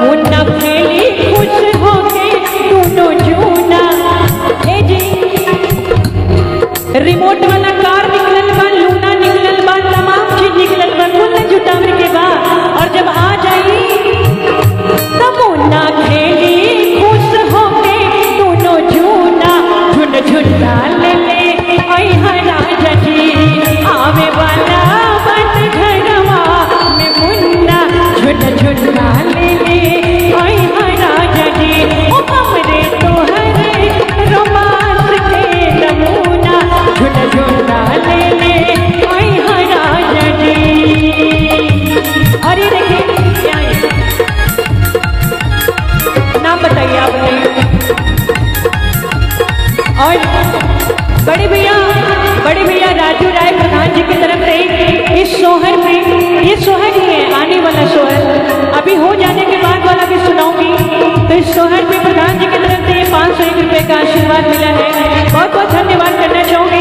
मुन्ना सोहर में प्रधान जी की तरफ़ से पाँच सौ एक रुपये का आशीर्वाद मिला है। बहुत बहुत धन्यवाद करना चाहूँगी।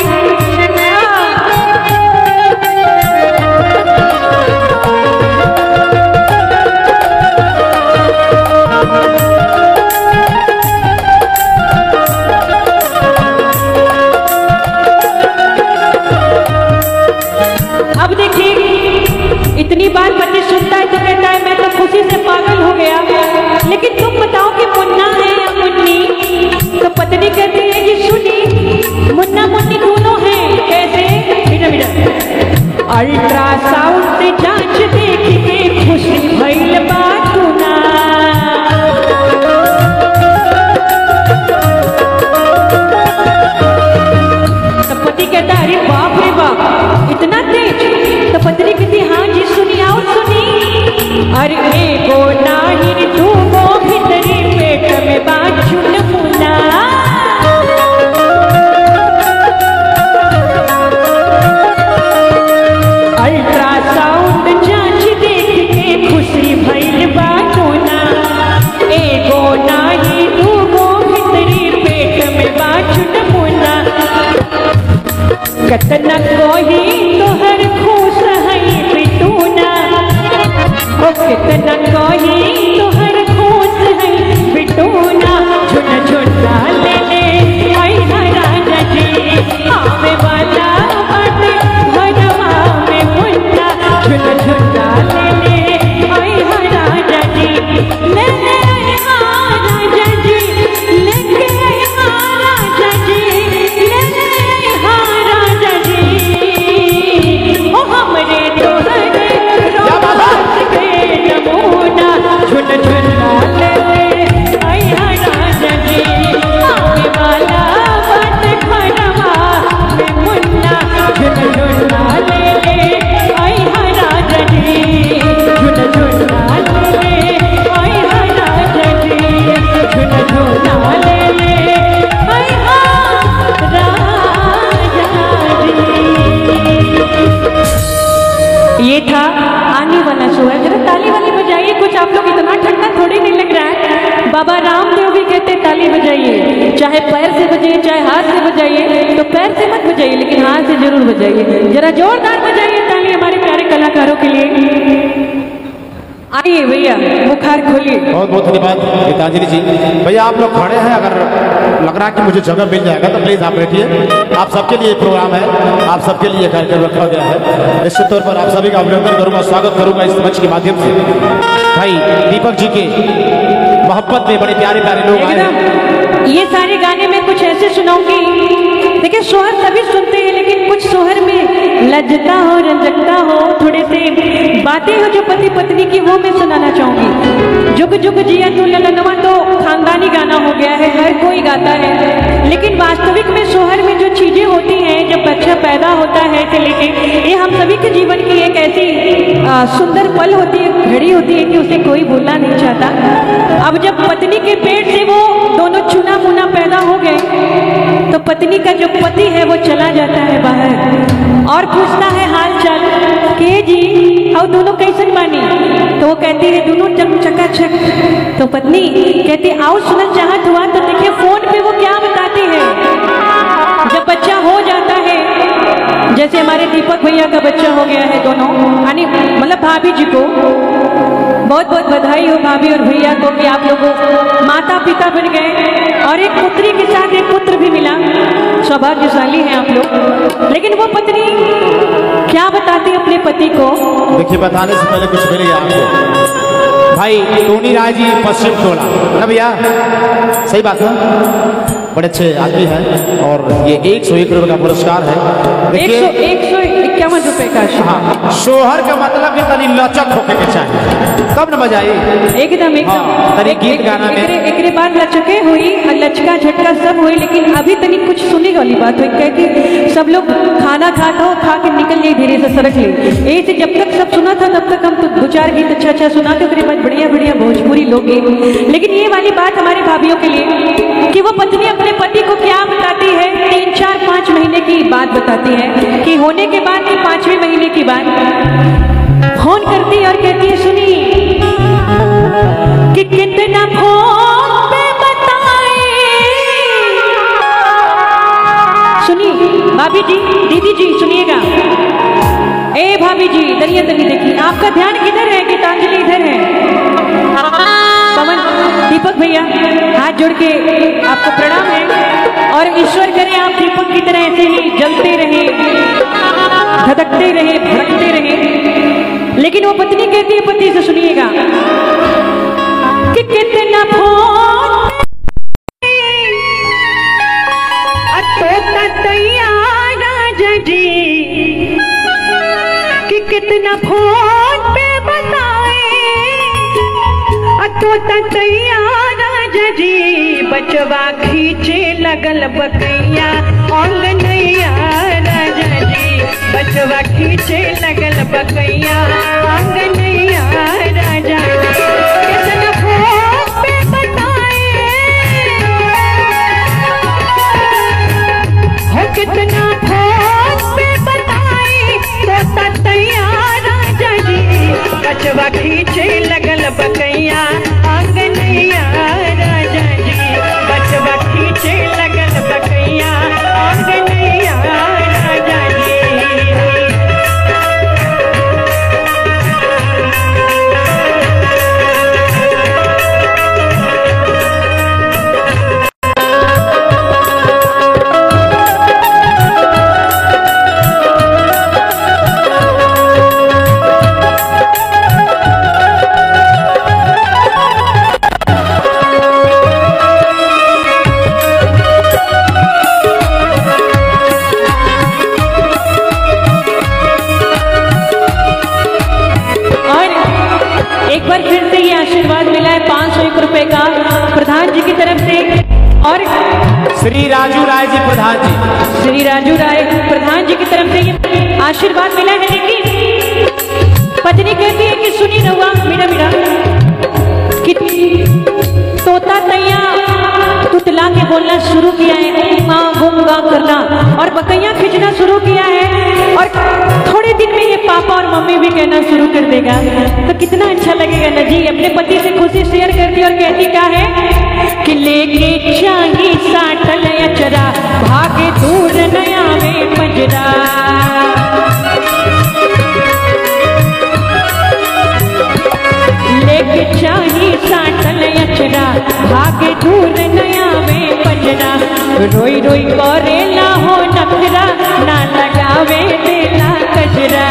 इतनी बार पति सुनता है तो कहता है, मैं तो खुशी से पागल हो गया। लेकिन तुम बताओ कि पत्नी कहती है कि सुनी, मुन्ना मुन्नी दोनों हैं, कैसे? बिना बिना अल्ट्रासाउंड जाँच देख के खुशी भैल बातुना ज़रूर बजाइए। जरा जोरदार बजाइए ताली हमारे प्यारे कलाकारों के लिए। आइए भैया बुखार खोलिए। बहुत बहुत धन्यवाद गीतांजलि जी। भैया आप लोग खड़े हैं अगर लग रहा है कि मुझे जगह मिल जाएगा तो प्लीज़ आप बैठिए। आप सबके लिए प्रोग्राम है आप सबके लिए कार्यक्रम रखा गया है। निश्चित तौर पर आप सभी का अभिनंदन करूँगा स्वागत करूँगा इस मंच के माध्यम से। भाई दीपक जी के मोहब्बत में बड़े प्यारे प्यारे लोग आए ये सारे गाने में कुछ ऐसे सुनाऊँगी देखिए सोहर सभी सुनते हैं, लेकिन कुछ सोहर में लज्जता हो, रंजकता हो, थोड़े से बातें हो जो पति पत्नी की, वो मैं सुनाना चाहूँगी। जुग जुग जिया तू ललनवा तो खानदानी गाना हो गया है, हर कोई गाता है। लेकिन वास्तविक में शोहर में जो चीज़ें होती हैं, जब बच्चा पैदा होता है से लेके, ये हम सभी के जीवन की एक ऐसी सुंदर पल होती है, घड़ी होती है कि उसे कोई भूलना नहीं चाहता। अब जब पत्नी पत्नी का जो पति है, वो चला जाता है बाहर। और पूछता है हाल चाल के जी और दोनों कैसन बानी तो वो कहती है, दोनों चक, चकाचक। तो पत्नी कहती, आओ सुनल चाहत हुआ तो देखिए, फ़ोन पे वो क्या बताती है? जब बच्चा हो जाता है, जैसे हमारे दीपक भैया का बच्चा हो गया है दोनों, यानी मतलब भाभी जी को, बहुत बहुत बधाई हो भाभी और भैया को कि आप लोगों माता पिता बन गए, और एक पुत्री के साथ एक पुत्र भी मिला। सौभाग्यशाली हैं आप लोग। लेकिन वो पत्नी क्या बताती अपने पति को? देखिए बताने से पहले कुछ मिलेगा आपको भाई टोनी राय जी पश्चिम टोला। ना भैया? सही बात है। बड़े अच्छे आदमी हैं और ये एक सौ एक रुपये का पुरस्कार है। एक सौ एक सौ इक्यावन रुपए का हाँ शोहर का मतलब कि तनी लचक होके के चाहिए तब न बजाई एकदम एकदम। हाँ, तनी एक- गीत गाना में- एकरे एकरे बार लचके हुई लचका झटका सब हुई लेकिन अभी तनी कुछ सुनी वाली बात हुई क्या कि सब लोग खाना खा खो खा के निकल लिए, धीरे से सड़क ले यही से जब तक सब सुना था, तब तक हम तो दो चार गीत अच्छा अच्छा सुना के बाद बढ़िया बढ़िया, भोजपुरी लोग लेकिन ये वाली बात हमारी भाभीियों के लिए कि वो पत्नी अपने पति को क्या बताती है, तीन, चार, पाँच महीने की बात बताती है कि होने के बाद पाँचवें महीने की बात। फ़ोन करती और कहती है, सुनी, कि कितना फ़ोन भाभी जी, दीदी जी, सुनिएगा। ए भाभी जी, दरिया तनी देखिए, आपका ध्यान किधर है? गीतांजलि इधर है। पवन, दीपक भैया, हाथ जोड़ के आपको प्रणाम है। और ईश्वर करे आप दीपक की तरह ऐसे ही जलते रहे, धधकते रहे, भड़कते रहे। लेकिन वो पत्नी कहती है, पति से सुनिएगा कि कितना फ़ोन तो तैयार जी, बचवा खींचे लगल बकैया। अंगनैया राजा जी, बचवा खींचे लगल बकैया। अंगनैया राजा कितना तो राजा जी, बचवा खींचे लगल बकैया। आशीर्वाद मिला है लेकिन पत्नी कहती है कि सुनी रहुआ, मेरा मेरा कि तोता तैया तुतला के बोलना शुरू किया है माँ गुमगा करना, और बकैया खींचना शुरू किया है, और थोड़े दिन में ये पापा और मम्मी भी कहना शुरू कर देगा। तो कितना अच्छा लगेगा ना जी, अपने पति से खुशी शेयर करती और कहती क्या है? कि लेके चाहिए साठल अचरा भागे दूर नया में पंजरा। साटल भागे दूर नया में पंजरा रोई रोई करेला हो नखरा ना लगावे देला कजरा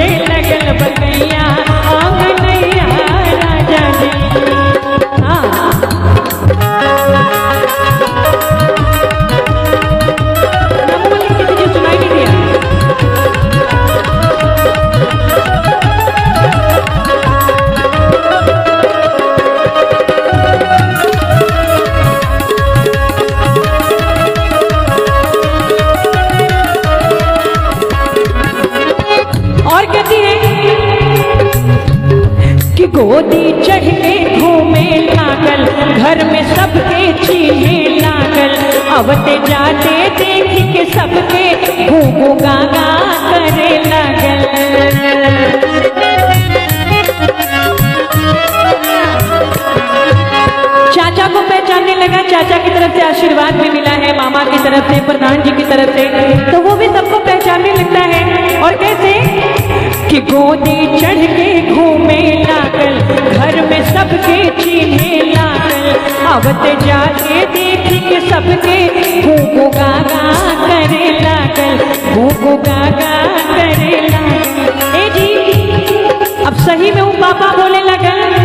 मुझे लगल बतैया मामा की तरफ़ से, प्रधान जी की तरफ़ से। तो वो भी सबको पहचानने लगता है और कैसे कि गोदी चढ़ के घूमे लागल घर में सबके चीने लागल आवत जाके देख के सबके भूगो गागा करे लागल भूगो गागा करे लागल ए जी, अब सही में वो पापा बोले लगल।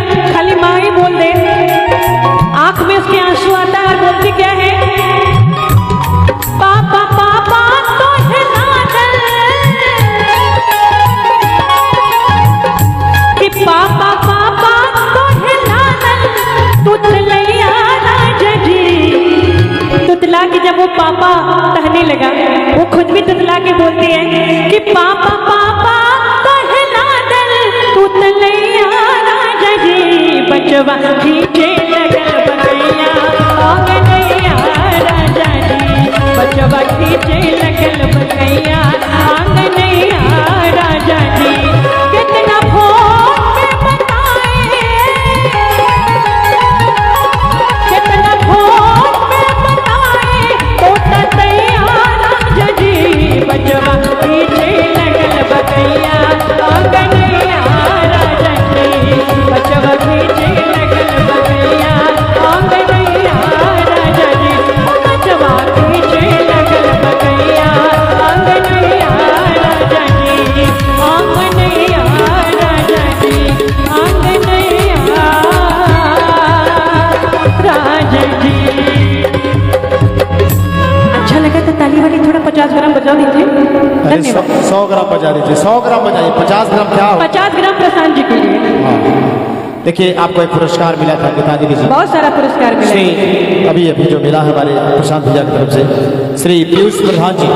लगा वो खुद भी तुतला के बोलती है कि, पापा पापा, पहला दल राजा जी बचवा खींचे आंगनैया राजा जी बचवा खींचे लगल आंगनैया राजा देखिए आपको एक पुरस्कार मिला था गीतांजलि जी बहुत सारा पुरस्कार मिला। श्री अभी अभी जो मिला है हमारे प्रशांत भैया की तरफ़ से श्री पीयूष प्रधान जी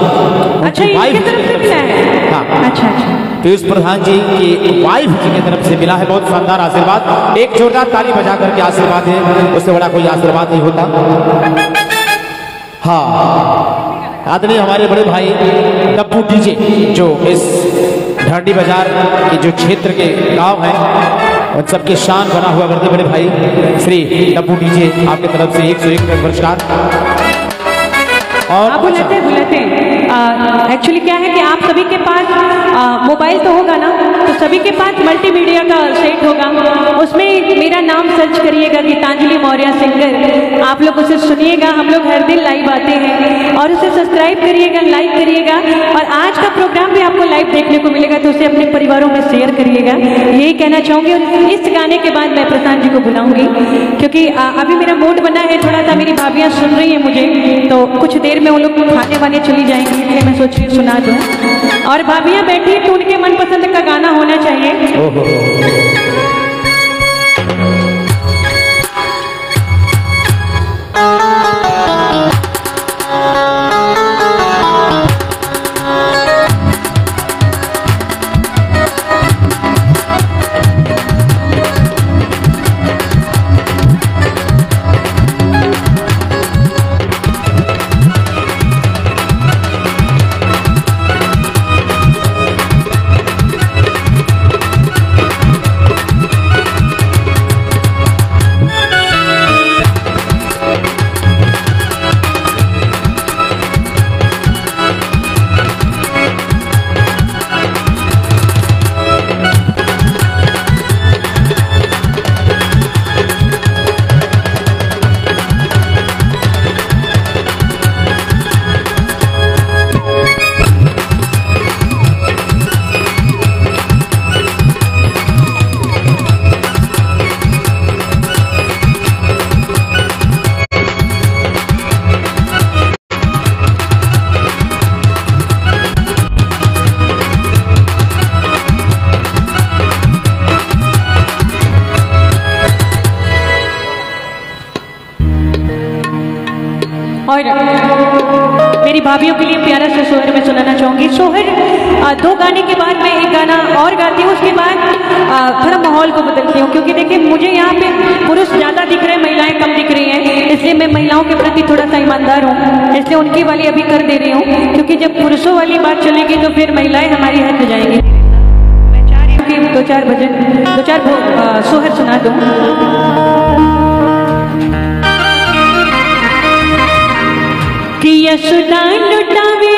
अच्छा तरफ़ से मिला है? हाँ। अच्छा अच्छा। पीयूष प्रधान जी की वाइफ जी की तरफ़ से मिला है बहुत शानदार आशीर्वाद। एक जोरदार ताली बजा करके आशीर्वाद है उससे बड़ा कोई आशीर्वाद नहीं होता। हाँ। आदरणीय हमारे बड़े भाई टप्पू डीजे जो इस ढांडी बाज़ार के जो क्षेत्र के गाँव हैं उन सबके शान बना हुआ करते बड़े भाई। श्री डब्बू डीजे आपके तरफ़ से एक सौ एक पुरस्कार। और आप बुलाते बुलाते। एक्चुअली क्या है कि आप सभी के पास मोबाइल तो होगा ना तो सभी के पास मल्टीमीडिया का सेट होगा। उसमें मेरा नाम सर्च करिएगा, गीतांजलि मौर्य सिंगर आप लोग उसे सुनिएगा, हम लोग हर दिन लाइव आते हैं। और उसे सब्सक्राइब करिएगा लाइक करिएगा। और आज का प्रोग्राम भी आपको लाइव देखने को मिलेगा तो उसे अपने परिवारों में शेयर करिएगा। यही कहना चाहूँगी, और इस गाने के बाद मैं प्रशांत जी को बुलाऊँगी, क्योंकि अभी मेरा मूड बना है, थोड़ा सा मेरी भाभियाँ सुन रही हैं मुझे तो कुछ देर में वो लोग खाने वाने चली जाएँगी, इसलिए मैं सोच रही हूँ सुना दूँ। और भाभियाँ बैठी तो उनके मनपसंद का गाना होना चाहिए। दो गाने के बाद मैं एक गाना और गाती हूँ, उसके बाद थोड़ा माहौल को बदलती हूँ, क्योंकि देखिए, मुझे यहाँ पे पुरुष ज़्यादा दिख रहे हैं, महिलाएँ कम दिख रही हैं, इसलिए मैं महिलाओं के प्रति थोड़ा सा ईमानदार हूँ, इसलिए उनकी वाली अभी कर दे रही हूँ, क्योंकि जब पुरुषों वाली बात चलेगी तो फिर महिलाएँ हमारी हद हो जाएँगी। मैं चाह रही हूँ कि दो चार भजन, दो चार सोहर सुना दूँ। यशोदा लुटावे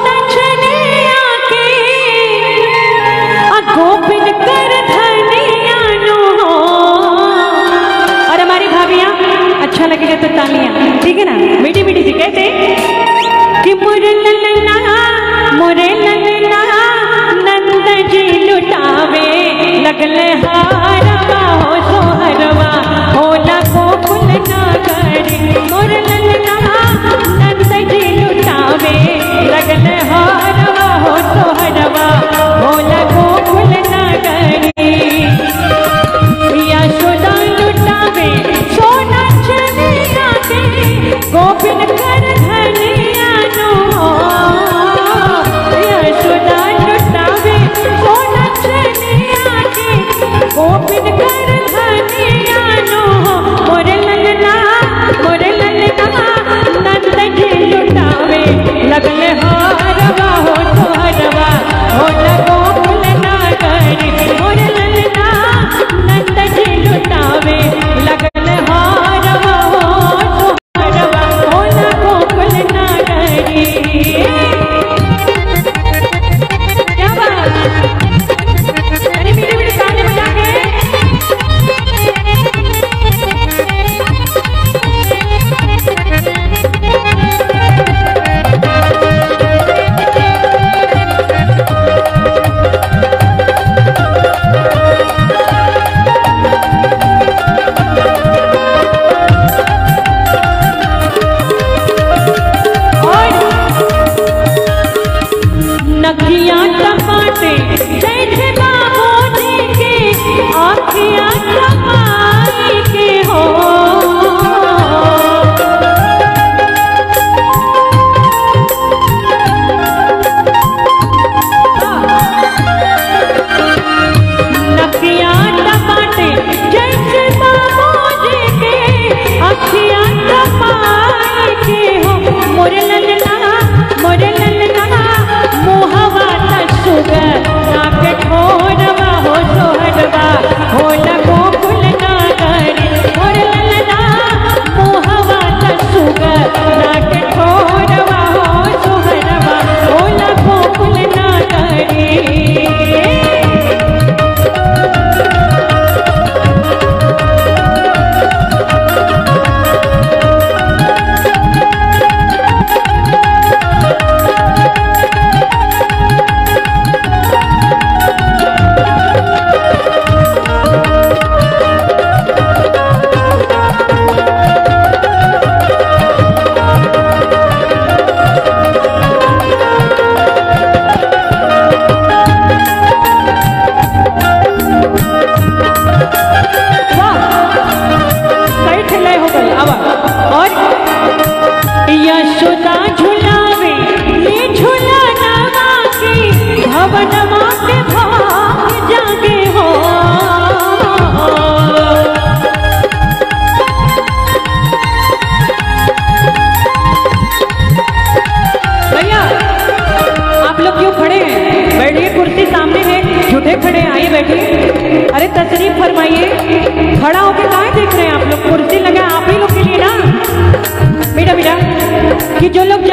अच्छा लगेगा तो तालियाँ। ठीक है ना? मीठी मीठी सी कहते, कि मुरे ललना नंद जी लुटावे, लगल हारवा, हो सोहरवा, हो ना को फुल ना करी मुरे लगले हारवा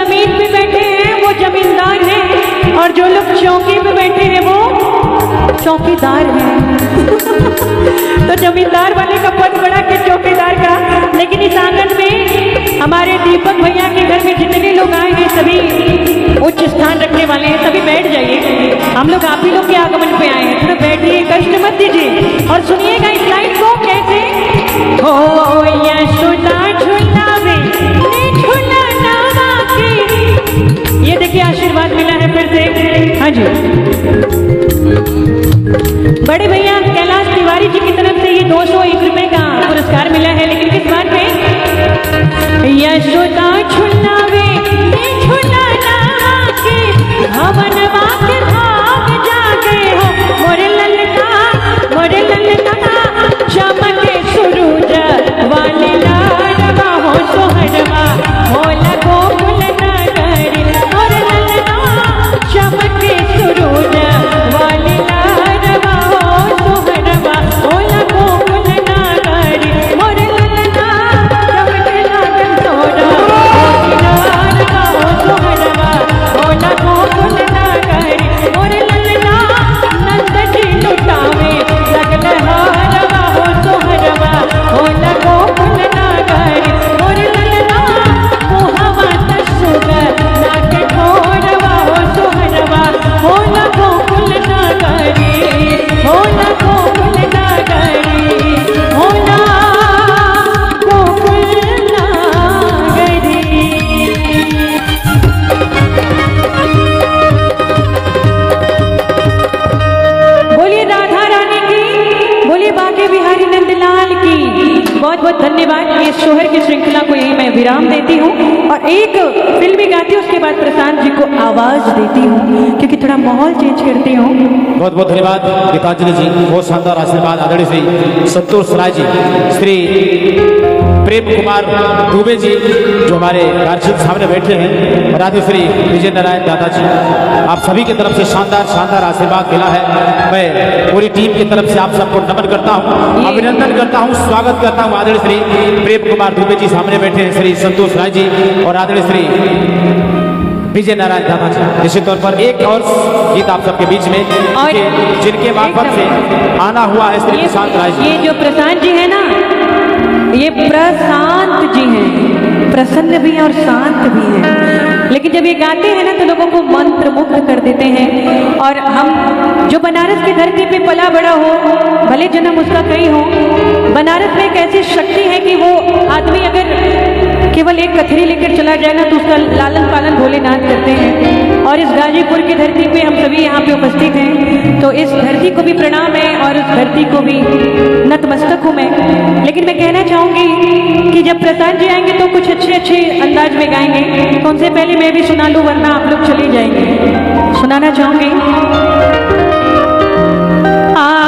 ज़मीन पे बैठे हैं, वो जमींदार हैं, और जो लोग चौकी पे बैठे हैं, वो चौकीदार हैं। तो जमींदार वाले का पद बड़ा के चौकीदार का, लेकिन इस आँगन में हमारे दीपक भैया के घर में जितने लोग आए हैं, सभी उच्च स्थान रखने वाले हैं, सभी बैठ जाइए। हम लोग आप ही लोग के आगमन पे आए हैं थोड़ा बैठिए, कष्ट मत दीजिए। और सुनिएगा इस लाइन को कैसे? हो यशोदा ये आशीर्वाद मिला है फिर से। हाँ जी। बड़े भैया, कैलाश तिवारी जी की तरफ़ से ये दो सौ एक रुपए का पुरस्कार मिला है, लेकिन किस बात में यशोदा झुलावे बहुत बहुत धन्यवाद। ये शोहर की श्रृंखला को यही मैं विराम देती हूँ और एक फिल्मी गाती हूँ, उसके बाद प्रशांत जी को आवाज़ देती हूँ, क्योंकि थोड़ा माहौल चेंज करती हूँ। बहुत बहुत धन्यवाद गीतांजलि जी, बहुत शानदार आशीर्वाद आदरणीय श्री संतोष राय जी, श्री प्रेम कुमार दुबे जी जो हमारे कार्यशील सामने बैठे हैं। श्री विजय नारायण दादाजी आप सभी की तरफ़ से शानदार शानदार आशीर्वाद मिला है। मैं पूरी टीम की तरफ़ से आप सबको नमन करता हूँ अभिनंदन करता हूँ स्वागत करता हूँ आदरणीय श्री प्रेम कुमार दुबे जी सामने बैठे हैं श्री संतोष राय जी और आदरणीय श्री विजय नारायण दादा जी निश्चित तौर पर एक और गीत आप सबके बीच में और जिनके मार्फत से आना हुआ है श्री प्रशांत राय जी। ये जो प्रशांत जी है ना ये प्रशांत जी हैं। प्रसन्न भी हैं और शांत भी हैं। लेकिन जब ये गाते हैं ना तो लोगों को मंत्र मुग्ध कर देते हैं। और हम जो बनारस की धरती पे पला बड़ा हो, भले जन्म उसका कई हो, बनारस में एक ऐसी शक्ति है कि वो आदमी अगर केवल एक कथरी लेकर चला जाए ना तो उसका लालन पालन भोलेनाथ करते हैं। और इस गाजीपुर की धरती पे हम सभी यहाँ पे उपस्थित हैं। तो इस धरती को भी प्रणाम है और उस धरती को भी नतमस्तक हूँ मैं। लेकिन मैं कहना चाहूँगी कि जब प्रसाद जी आएँगे तो कुछ अच्छे अच्छे अंदाज में गाएँगे। तो उनसे पहले मैं भी सुना लूँ, वरना आप लोग चले जाएँगे। सुनाना चाहूँगी। आ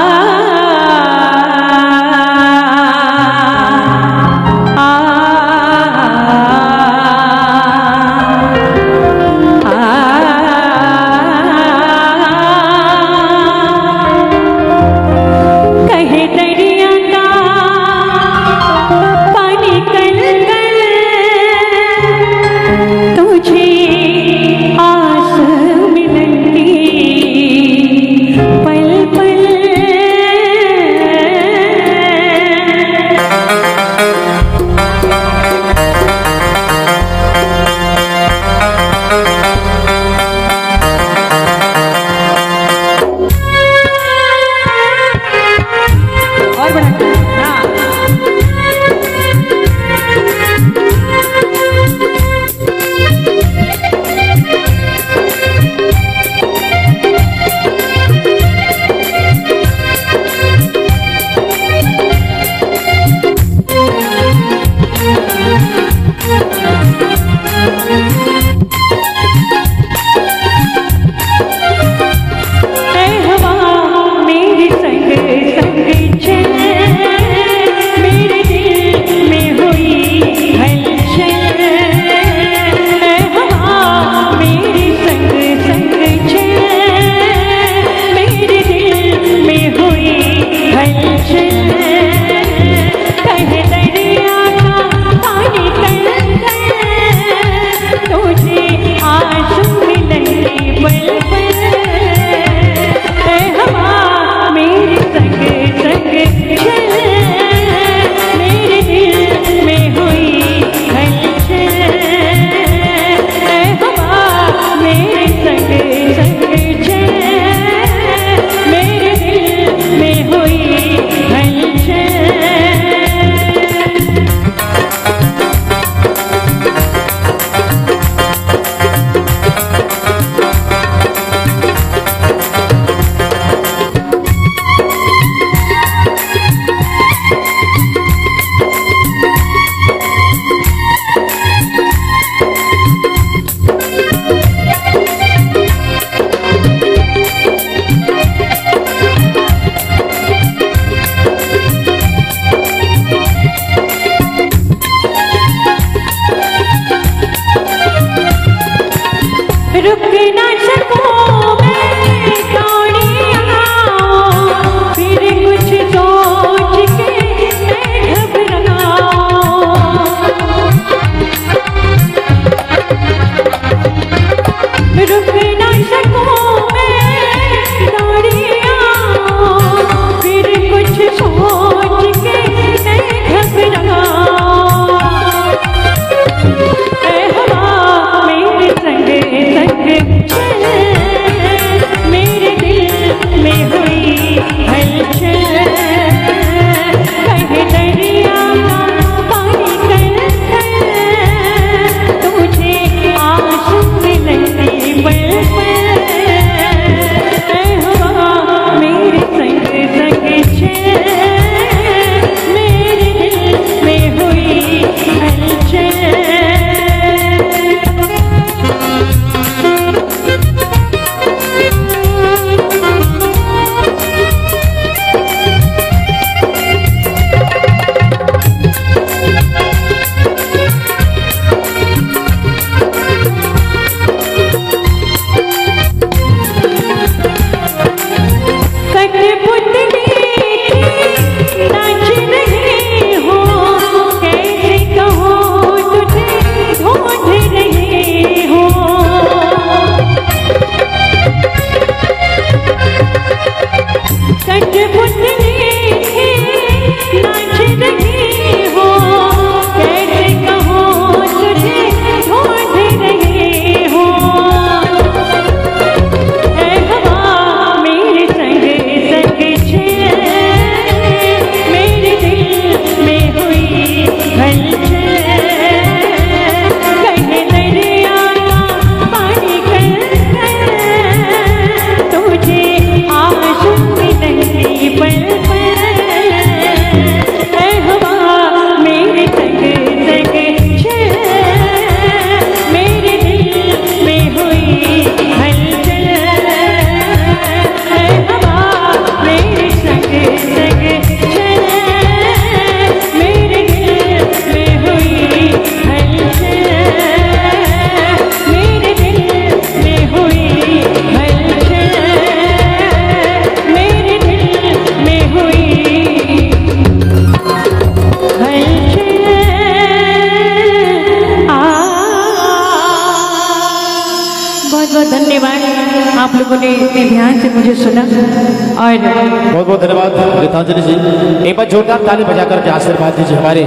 बार ताली बजा करके आशीर्वाद दीजिए हमारे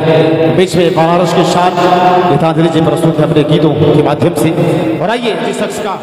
बीच में बनारस के साथ गीतांजलि जी प्रस्तुत है अपने गीतों के माध्यम से। और आइए, जिस शख्स का